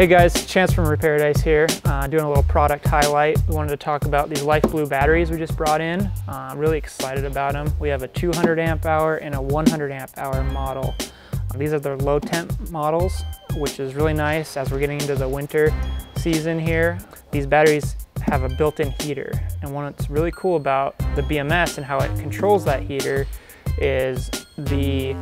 Hey guys, Chance from Reparadise here, uh, doing a little product highlight. We wanted to talk about these Life Blue batteries we just brought in. Uh, really excited about them. We have a 200 amp hour and a 100 amp hour model. Uh, these are the low temp models, which is really nice as we're getting into the winter season here. These batteries have a built-in heater, and what's really cool about the BMS and how it controls that heater is the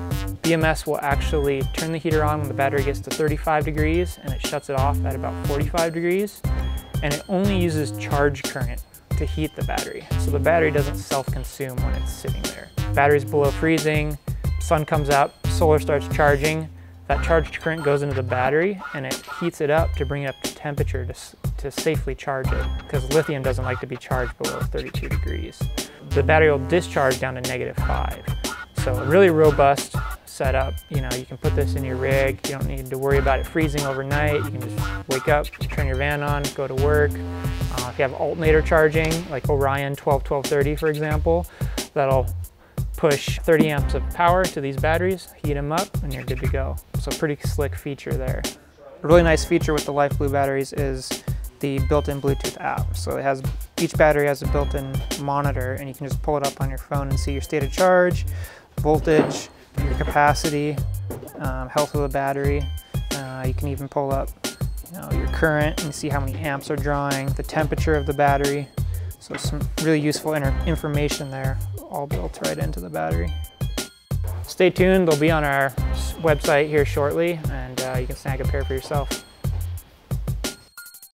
BMS will actually turn the heater on when the battery gets to 35 degrees and it shuts it off at about 45 degrees. And it only uses charge current to heat the battery. So the battery doesn't self-consume when it's sitting there. Battery's below freezing, sun comes out, solar starts charging, that charged current goes into the battery and it heats it up to bring it up to temperature to, to safely charge it because lithium doesn't like to be charged below 32 degrees. The battery will discharge down to negative five. So a really robust setup. You know, you can put this in your rig. You don't need to worry about it freezing overnight. You can just wake up, turn your van on, go to work. Uh, if you have alternator charging, like Orion 12 1230 for example, that'll push 30 amps of power to these batteries, heat them up, and you're good to go. So pretty slick feature there. A really nice feature with the Life Blue batteries is the built-in Bluetooth app. So it has each battery has a built-in monitor and you can just pull it up on your phone and see your state of charge, voltage, your capacity, um, health of the battery. Uh, you can even pull up you know, your current and see how many amps are drawing, the temperature of the battery. So some really useful information there, all built right into the battery. Stay tuned, they'll be on our website here shortly and uh, you can snag a pair for yourself.